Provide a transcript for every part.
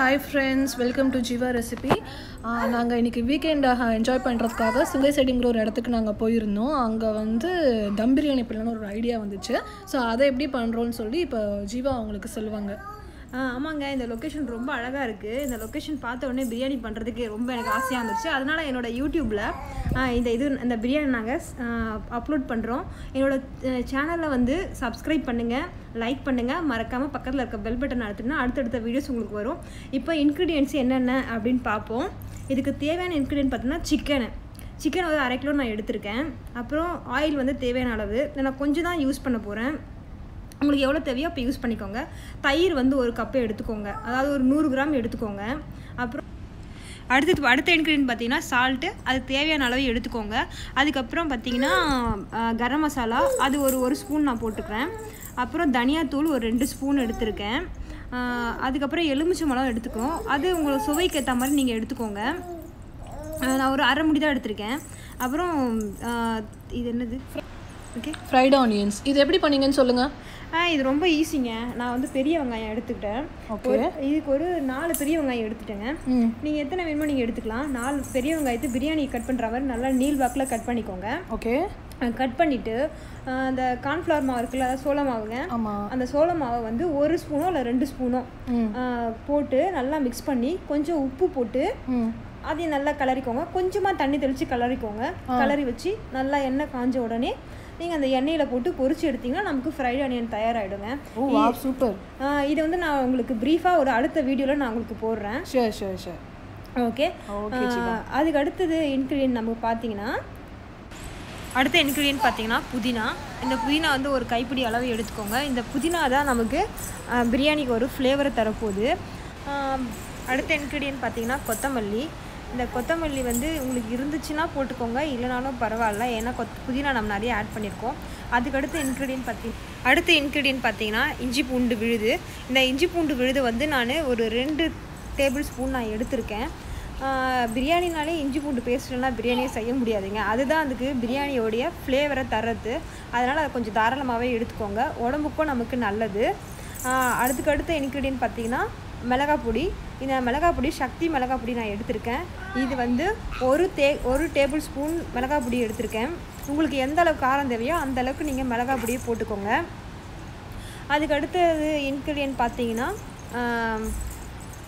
Hi friends welcome to Jeeva recipe நாங்கள் இன்றைக்கி வீக்கெண்டாக enjoy பண்ணுறதுக்காக சுங்கைசைடுங்கிற ஒரு இடத்துக்கு நாங்கள் போயிருந்தோம். அங்கே வந்து தம் பிரியாணி பண்ணலான்னு ஒரு ஐடியா வந்துச்சு. ஸோ அதை எப்படி பண்ணுறோன்னு சொல்லி இப்போ ஜீவா அவங்களுக்கு சொல்லுவாங்க. ஆமாங்க இந்த லொக்கேஷன் ரொம்ப அழகாக இருக்குது இந்த லொக்கேஷன் பார்த்த உடனே பிரியாணி பண்ணுறதுக்கு ரொம்ப எனக்கு ஆசையாக இருந்துச்சு. அதனால் என்னோட யூடியூப்பில் இந்த இது இந்த பிரியாணி நாங்கள் அப்லோட் பண்ணுறோம் என்னோட சேனலில் வந்து சப்ஸ்கிரைப் பண்ணுங்கள் லைக் பண்ணுங்கள் மறக்காமல் பக்கத்தில் இருக்க பெல் பட்டன் அழுத்தினா அடுத்தடுத்த வீடியோஸ் உங்களுக்கு வரும். இப்போ இன்க்ரீடியன்ட்ஸ் என்னென்ன அப்படின்னு பார்ப்போம். இதுக்கு தேவையான இன்க்ரீடியன்ட் பார்த்தீங்கன்னா சிக்கனு சிக்கன் ஒரு அரை கிலோ நான் எடுத்திருக்கேன். அப்புறம் ஆயில் வந்து தேவையான அளவு. நான் கொஞ்சம் தான் யூஸ் பண்ண போகிறேன் உங்களுக்கு எவ்வளோ தேவையோ அப்போ யூஸ் பண்ணிக்கோங்க. தயிர் வந்து ஒரு கப்பு எடுத்துக்கோங்க. அதாவது ஒரு நூறு கிராம் எடுத்துக்கோங்க. அப்புறம் அடுத்து அடுத்த இன்க்ரீடியன்ட் பார்த்தீங்கன்னா சால்ட்டு அது தேவையான அளவு எடுத்துக்கோங்க. அதுக்கப்புறம் பார்த்தீங்கன்னா கரம் மசாலா அது ஒரு ஒரு ஸ்பூன் நான் போட்டுக்கிறேன். அப்புறம் தனியாத்தூள் ஒரு ரெண்டு ஸ்பூன் எடுத்திருக்கேன். அதுக்கப்புறம் எலுமிச்சை மிளகா எடுத்துக்கோம் அது உங்களுக்கு சுவைக்கு ஏற்ற மாதிரி நீங்கள் எடுத்துக்கோங்க. நான் ஒரு அரை முடி தான் எடுத்திருக்கேன். அப்புறம் இது என்னது? ஓகே ஃப்ரைட் ஆனியன்ஸ் இது எப்படி பண்ணீங்கன்னு சொல்லுங்கள் ஆ இது ரொம்ப ஈஸிங்க நான் வந்து பெரிய வெங்காயம் எடுத்துக்கிட்டேன். ஒரு- இதுக்கு ஒரு நாலு பெரிய வெங்காயம் எடுத்துட்டேங்க. நீங்கள் எத்தனை வேணுமோ நீங்கள் எடுத்துக்கலாம். நாலு பெரிய வெங்காயத்தை பிரியாணி கட் பண்ணுற மாதிரி நல்லா நீள் வாக்கில் கட் பண்ணிக்கோங்க. ஓகே கட் பண்ணிவிட்டு அந்த கார்ன்ஃப்ளவர் மாவு இருக்குல்ல அதாவது சோள மாவுங்க. அந்த சோள மாவை வந்து ஒரு ஸ்பூனோ இல்லை ரெண்டு ஸ்பூனோ போட்டு நல்லா மிக்ஸ் பண்ணி கொஞ்சம் உப்பு போட்டு அதையும் நல்லா கிளறிக்கோங்க. கொஞ்சமாக தண்ணி தெளித்து கிளறிக்கோங்க. கிளறி வச்சு நல்லா எண்ணெய் காஞ்ச உடனே நீங்கள் அந்த எண்ணெயில் போட்டு பொரிச்சு எடுத்தீங்கன்னா நமக்கு ஃப்ரைட் ஆனியன் தயாராகிடுங்க ஓ சூப்பர் இது வந்து நான் உங்களுக்கு ப்ரீஃபாக ஒரு அடுத்த வீடியோவில் நான் உங்களுக்கு போடுறேன். ஷேர் ஷேர் ஷேர் ஓகே அதுக்கு அடுத்தது இன்க்ரீடியன்ட் நம்ம பார்த்தீங்கன்னா அடுத்த இன்க்ரீடியன்ட் பார்த்தீங்கன்னா புதினா. இந்த புதினா வந்து ஒரு கைப்பிடி அளவு எடுத்துக்கோங்க. இந்த புதினா தான் நமக்கு பிரியாணிக்கு ஒரு ஃப்ளேவரை தரப்போகுது. அடுத்த இன்க்ரீடியன்ட் பார்த்தீங்கன்னா கொத்தமல்லி. இந்த கொத்தமல்லி வந்து உங்களுக்கு இருந்துச்சுன்னா போட்டுக்கோங்க இல்லைனாலும் பரவாயில்ல. ஏன்னா கொத் புதினா நம்ம நிறைய ஆட் பண்ணியிருக்கோம். அதுக்கடுத்து இன்க்ரீடியன்ட் பார்த்தி அடுத்த இன்க்ரீடியன்ட் பார்த்தீங்கன்னா இஞ்சி பூண்டு விழுது. இந்த இஞ்சி பூண்டு விழுது வந்து நான் ஒரு ரெண்டு டேபிள் ஸ்பூன் நான் எடுத்திருக்கேன். பிரியாணினாலே இஞ்சி பூண்டு பேஸ்ட்லாம் பிரியாணியே செய்ய முடியாதுங்க. அதுதான் அதுக்கு பிரியாணியோடைய ஃப்ளேவரை தர்றது. அதனால் அதை கொஞ்சம் தாராளமாகவே எடுத்துக்கோங்க. உடம்புக்கும் நமக்கு நல்லது. அடுத்துக்கடுத்த அடுத்துக்கு அடுத்த இன்க்ரீடியன்ட் பார்த்தீங்கன்னா மிளகாய் பொடி இந்த மிளகாய் பொடி சக்தி மிளகாய் பொடி நான் எடுத்திருக்கேன். இது வந்து ஒரு தே ஒரு டேபிள் ஸ்பூன் மிளகாய் பொடி எடுத்திருக்கேன். உங்களுக்கு எந்த அளவுக்கு காரம் தேவையோ அந்த அளவுக்கு நீங்கள் மிளகாய் பொடியை போட்டுக்கோங்க. அதுக்கு அடுத்தது இன்க்ரீடியன்ட் பார்த்தீங்கன்னா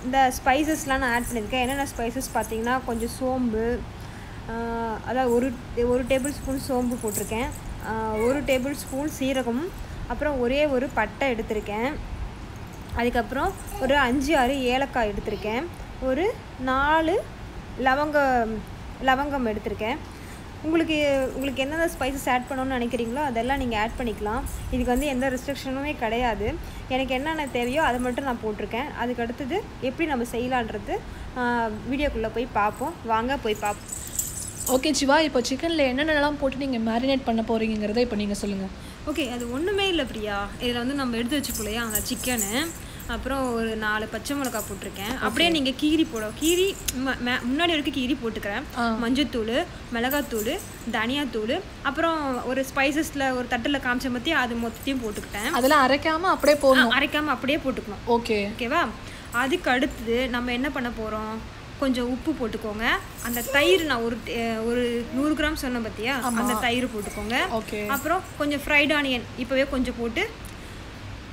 இந்த ஸ்பைசஸ்லாம் நான் ஆட் பண்ணியிருக்கேன். என்னென்ன ஸ்பைசஸ் பார்த்தீங்கன்னா கொஞ்சம் சோம்பு அதாவது ஒரு ஒரு டேபிள் ஸ்பூன் சோம்பு போட்டிருக்கேன். ஒரு டேபிள் ஸ்பூன் சீரகம் அப்புறம் ஒரே ஒரு பட்டை எடுத்திருக்கேன். அதுக்கப்புறம் ஒரு அஞ்சு ஆறு ஏலக்காய் எடுத்திருக்கேன். ஒரு நாலு லவங்கம் லவங்கம் எடுத்திருக்கேன். உங்களுக்கு உங்களுக்கு என்னென்ன ஸ்பைசஸ் ஆட் பண்ணணும்னு நினைக்கிறீங்களோ அதெல்லாம் நீங்கள் ஆட் பண்ணிக்கலாம். இதுக்கு வந்து எந்த ரெஸ்ட்ரிக்ஷனுமே கிடையாது. எனக்கு என்னென்ன தேவையோ அதை மட்டும் நான் போட்டிருக்கேன். அதுக்கு அடுத்தது எப்படி நம்ம செய்யலான்றது வீடியோக்குள்ளே போய் பார்ப்போம். வாங்க போய் பார்ப்போம். ஓகே சிவா இப்போ சிக்கனில் என்னென்னலாம் போட்டு நீங்கள் மேரினேட் பண்ண போகிறீங்கிறத இப்போ நீங்கள் சொல்லுங்கள் ஓகே அது ஒன்றுமே இல்லை பிரியா. இதில் வந்து நம்ம எடுத்து வச்சுக்கோ இல்லையா அந்த சிக்கனு அப்புறம் ஒரு நாலு பச்சை மிளகாய் போட்டிருக்கேன். அப்படியே நீங்கள் கீரி போட கீரி முன்னாடி வரைக்கும் கீரி போட்டுக்கிறேன். மஞ்சத்தூள் மிளகாத்தூள் தனியாத்தூள். அப்புறம் ஒரு ஸ்பைசஸில் ஒரு தட்டில் காமிச்ச பற்றி அது மொத்தத்தையும் போட்டுக்கிட்டேன். அதெல்லாம் அரைக்காமல் அப்படியே போடணும். அரைக்காமல் அப்படியே போட்டுக்கணும். ஓகே ஓகேவா அதுக்கு அடுத்தது நம்ம என்ன பண்ண போகிறோம் கொஞ்சம் உப்பு போட்டுக்கோங்க. அந்த தயிர் நான் ஒரு ஒரு நூறு கிராம் சொன்னேன் பார்த்தியா அந்த தயிர் போட்டுக்கோங்க. ஓகே. அப்புறம் கொஞ்சம் ஃப்ரைட் ஆனியன் இப்போவே கொஞ்சம் போட்டு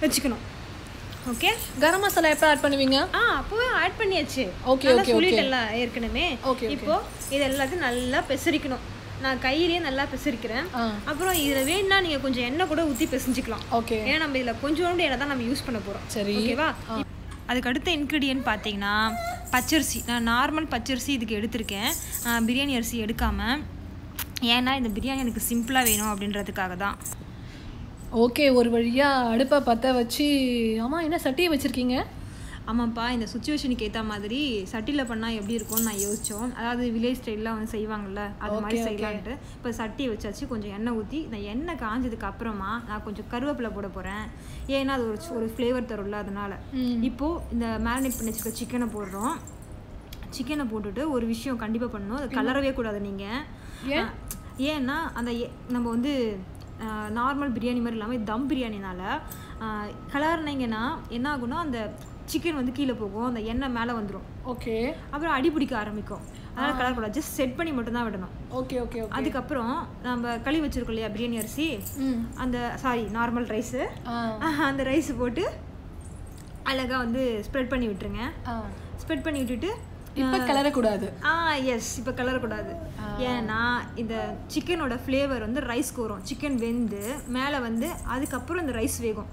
வச்சுக்கணும். ஓகே? கரம் மசாலா எப்போ ஆட் பண்ணுவீங்க? ஆ அப்போவே ஆட் பண்ணியாச்சு. நல்லா okay, சொல்லிட்டேன்ல ஏற்கனவே. இப்போ இது எல்லாத்தையும் நல்லா பெசரிக்கணும். நான் கையிலேயே நல்லா பெசரிக்கிறேன். அப்புறம் இதில் வேணும்னா நீங்கள் கொஞ்சம் எண்ணெய் கூட ஊற்றி பெசஞ்சிக்கலாம். ஓகே. ஏன்னா நம்ம இதில் கொஞ்சோண்டு எண்ணெய் தான் நம்ம யூஸ் பண்ண போகிறோம் சரி. ஓகேவா? அதுக்கு அடுத்த இன்க்ரீடியன்ட் பார்த்தீங்கன்னா பச்சரிசி. நான் நார்மல் பச்சரிசி இதுக்கு எடுத்திருக்கேன். பிரியாணி அரிசி எடுக்காமல் ஏன்னா இந்த பிரியாணி எனக்கு சிம்பிளாக வேணும் அப்படின்றதுக்காக தான். ஓகே ஒரு வழியாக அடுப்பை பற்ற வச்சு ஆமாம் என்ன சட்டியை வச்சுருக்கீங்க? ஆமாப்பா இந்த சுச்சுவேஷனுக்கு ஏற்ற மாதிரி சட்டியில் பண்ணால் எப்படி இருக்கும்னு நான் யோசித்தோம் அதாவது வில்லேஜ் ஸ்டைல்லாம் வந்து செய்வாங்கல்ல அது மாதிரி செய்யலான்ட்டு. இப்போ சட்டியை வச்சாச்சு கொஞ்சம் எண்ணெய் ஊற்றி இந்த எண்ணெய் காஞ்சதுக்கு அப்புறமா நான் கொஞ்சம் கருவேப்பிலை போட போகிறேன் ஏன்னா அது ஒரு ஒரு ஃப்ளேவர் தரும்ல அதனால. இப்போது இந்த மேரினேட் பண்ணி வச்சுக்க சிக்கனை போடுறோம். சிக்கனை போட்டுட்டு ஒரு விஷயம் கண்டிப்பாக பண்ணணும். அது கலரவே கூடாது நீங்கள் ஏன்னா அந்த நம்ம வந்து நார்மல் பிரியாணி மாதிரி இல்லாமல் தம் பிரியாணினால கலர்னிங்கன்னா என்ன ஆகும்னா அந்த சிக்கன் வந்து கீழே போகும் அந்த எண்ணெய் மேலே வந்துடும் ஓகே அப்புறம் அடி பிடிக்க ஆரம்பிக்கும். அதனால் கலர் கூடாது ஜஸ்ட் செட் பண்ணி மட்டும்தான் விடணும். ஓகே ஓகே அதுக்கப்புறம் நம்ம களி வச்சிருக்கோம் இல்லையா பிரியாணி அரிசி? அந்த சாரி நார்மல் ரைஸு அந்த ரைஸ் போட்டு அழகாக வந்து ஸ்ப்ரெட் பண்ணி விட்டுருங்க. ஸ்ப்ரெட் பண்ணி விட்டுட்டு இப்போ கிளறக்கூடாது ஆ எஸ் இப்போ கலரக்கூடாது ஏன்னா இந்த சிக்கனோட ஃப்ளேவர் வந்து ரைஸ்க்கு வரும். சிக்கன் வெந்து மேலே வந்து அதுக்கப்புறம் இந்த ரைஸ் வேகும்.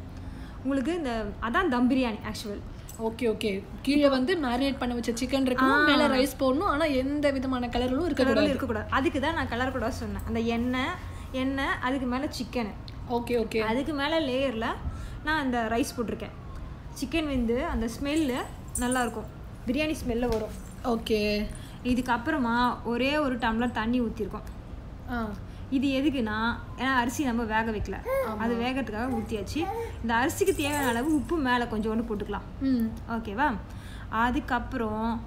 உங்களுக்கு இந்த அதான் dum biryani actual okay okay கீழே வந்து மேரினேட் பண்ண வச்ச சிக்கன் இருக்கணும் மேலே ரைஸ் போடணும். ஆனால் எந்த விதமான கலர்களும் இருக்கக்கூடாது. இருக்கக்கூடாது. அதுக்கு தான் நான் கலர் கூடாது சொன்னேன். அந்த எண்ணெய் எண்ணெய் அதுக்கு மேலே சிக்கனு ஓகே ஓகே அதுக்கு மேலே லேயரில் நான் அந்த ரைஸ் போட்டிருக்கேன். சிக்கன் வெந்து அந்த ஸ்மெல்லு நல்லாயிருக்கும் பிரியாணி ஸ்மெல்ல வரும். ஓகே இதுக்கப்புறமா ஒரே ஒரு டம்ளர் தண்ணி ஊற்றிருக்கோம் ஆ. இது எதுக்குன்னா ஏன்னா அரிசி நம்ம வேக வைக்கல. அது வேகத்துக்காக ஊற்றியாச்சு இந்த அரிசிக்கு தேவையான அளவு உப்பு மேலே கொஞ்சோண்டு போட்டுக்கலாம். ம். ஓகேவா? அதுக்கப்புறம்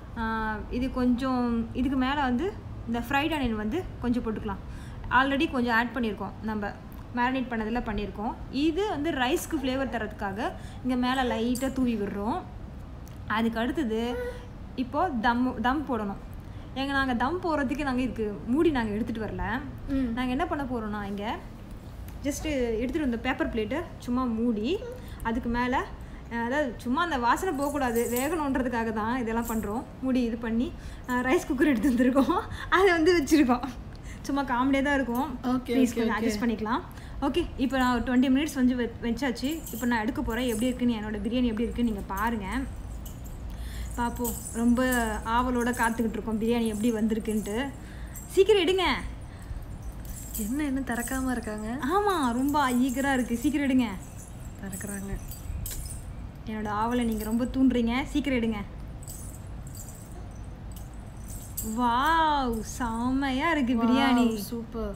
இது கொஞ்சம் இதுக்கு மேலே வந்து இந்த ஃப்ரைட் ஆனியன் வந்து கொஞ்சம் போட்டுக்கலாம். ஆல்ரெடி கொஞ்சம் ஆட் பண்ணியிருக்கோம். நம்ம மேரினேட் பண்ணதில் பண்ணியிருக்கோம். இது வந்து ரைஸ்க்கு ஃப்ளேவர் தரதுக்காக இங்கே மேலே லைட்டாக தூவி விடுறோம். அதுக்கு அடுத்தது இப்போது தம் தம் போடணும். எங்க நாங்கள் தம் போடுறதுக்கு நாங்கள் இதுக்கு மூடி நாங்கள் எடுத்துகிட்டு வரல. ம். நாங்கள் என்ன பண்ண போகிறோம்னா இங்கே ஜஸ்ட்டு எடுத்துகிட்டு வந்த பேப்பர் பிளேட்டை சும்மா மூடி அதுக்கு மேலே அதாவது சும்மா அந்த வாசனை போகக்கூடாது வேகணுன்றதுக்காக தான் இதெல்லாம் பண்ணுறோம் மூடி இது பண்ணி ரைஸ் குக்கர் எடுத்து வந்திருக்கோம். அதை வந்து வச்சுருக்கோம். சும்மா காமெடியாக தான் இருக்கும். ப்ளீஸ் கொஞ்சம் அட்ஜஸ்ட் பண்ணிக்கலாம். ஓகே இப்போ நான் ஒரு டுவெண்ட்டி மினிட்ஸ் வந்து வச்சாச்சு. இப்போ நான் எடுக்க போகிறேன் எப்படி இருக்குன்னு என்னோட பிரியாணி எப்படி இருக்குன்னு நீங்கள் பாருங்கள் பார்ப்போம் ரொம்ப ஆவலோட காத்துக்கிட்டு இருக்கோம். பிரியாணி எப்படி வந்திருக்குன்ட்டு. சீக்கிரம் எடுங்க. என்ன என்ன திறக்காம இருக்காங்க? ஆமாம் ரொம்ப ஈகராக இருக்குது சீக்கிரம் எடுங்க. திறக்கிறாங்க. என்னோட ஆவலை நீங்கள் ரொம்ப தூண்டுறீங்க. சீக்கிரம் எடுங்க. வாவ் செம்மையாக இருக்குது பிரியாணி. சூப்பர்.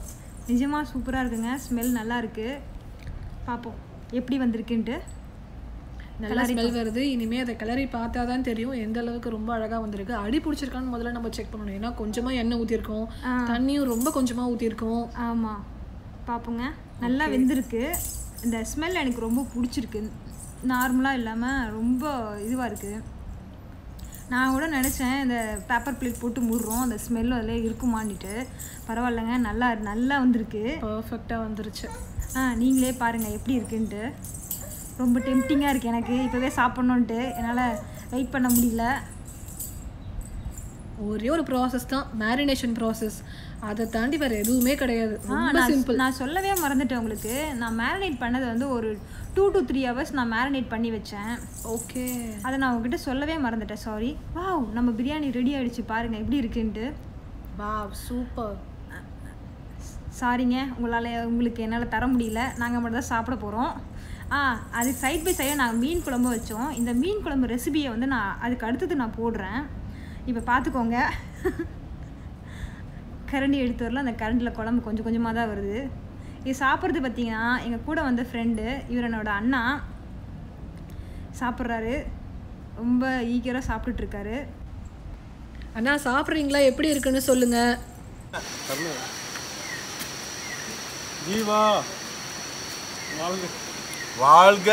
நிஜமாக சூப்பராக இருக்குங்க. ஸ்மெல் நல்லா இருக்குது பார்ப்போம் எப்படி வந்திருக்குன்ட்டு. நல்லா ஸ்மெல் வருது. இனிமே அதை கிளறி பார்த்தா தான் தெரியும். எந்த அளவுக்கு ரொம்ப அழகா வந்திருக்கு. அடி பிடிச்சிருக்கான்னு முதல்ல நம்ம செக் பண்ணணும். ஏன்னா கொஞ்சமா எண்ணெய் ஊற்றிருக்கோம் தண்ணியும் ரொம்ப கொஞ்சமா ஊற்றிருக்கோம் ஆமாம் பார்ப்போங்க நல்லா வெந்திருக்கு. இந்த ஸ்மெல் எனக்கு ரொம்ப பிடிச்சிருக்கு. நார்மலாக இல்லாமல் ரொம்ப இதுவாக இருக்குது நான் கூட நினச்சேன் இந்த பேப்பர் பிளேட் போட்டு மூடுறோம். அந்த ஸ்மெல் அதில் இருக்குமான்னுட்டு. பரவாயில்லைங்க. நல்லா நல்லா வந்திருக்கு. பர்ஃபெக்டாக வந்துருச்சு. ஆ நீங்களே பாருங்கள் எப்படி இருக்குன்ட்டு. ரொம்ப டெம்டிங்காக இருக்குது எனக்கு. இப்போவே சாப்பிட்ணுன்ட்டு என்னால் வெயிட் பண்ண முடியல. ஒரே ஒரு ப்ராசஸ் தான். மேரினேஷன் ப்ராசஸ் அதை தாண்டி வேற எதுவுமே கிடையாது. ஆ ரொம்ப நான் சிம்பிள் நான் சொல்லவே மறந்துட்டேன் உங்களுக்கு. நான் மேரினேட் பண்ணது வந்து ஒரு டூ டு த்ரீ ஹவர்ஸ் நான் மேரினேட் பண்ணி வச்சேன். ஓகே அதை நான் உங்ககிட்ட சொல்லவே மறந்துட்டேன். சாரி வாவ் நம்ம பிரியாணி ரெடி ஆயிடுச்சு பாருங்கள் எப்படி இருக்குன்ட்டு. வா சூப்பர் சாரிங்க உங்களால் உங்களுக்கு என்னால் தர முடியல. நாங்கள் மட்டும் தான் சாப்பிட போகிறோம் ஆ அது சைட் பை சைடாக நாங்கள் மீன் குழம்பு வச்சோம். இந்த மீன் குழம்பு ரெசிபியை வந்து நான் அதுக்கு அடுத்தது நான் போடுறேன். இப்போ பார்த்துக்கோங்க கரண்டி எடுத்து வரல அந்த கரண்டில் குழம்பு கொஞ்சம் கொஞ்சமாக தான் வருது. இது சாப்பிட்றது பார்த்தீங்கன்னா எங்கள் கூட வந்த ஃப்ரெண்டு இவர் என்னோட அண்ணா. சாப்பிட்றாரு. ரொம்ப ஈகராக சாப்பிட்டுட்ருக்காரு அண்ணா சாப்பிட்றீங்களா? எப்படி இருக்குன்னு சொல்லுங்க. ஜீவா வாழ்க வாழ்க.